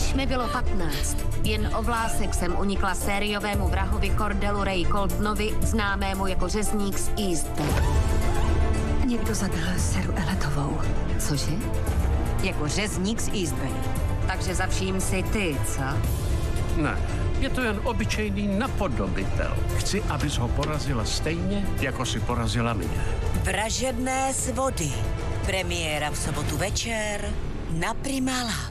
Když mi bylo 15, jen o vlásek jsem unikla sériovému vrahovi Cordelu Ray Coltonovi, známému jako řezník z East Bay. Někdo zabil Seru Eletovou. Cože? Jako řezník z East Bay. Takže za vším si ty, co? Ne, je to jen obyčejný napodobitel. Chci, abys ho porazila stejně, jako si porazila mě. Vražedné svody. Premiéra v sobotu večer na Prima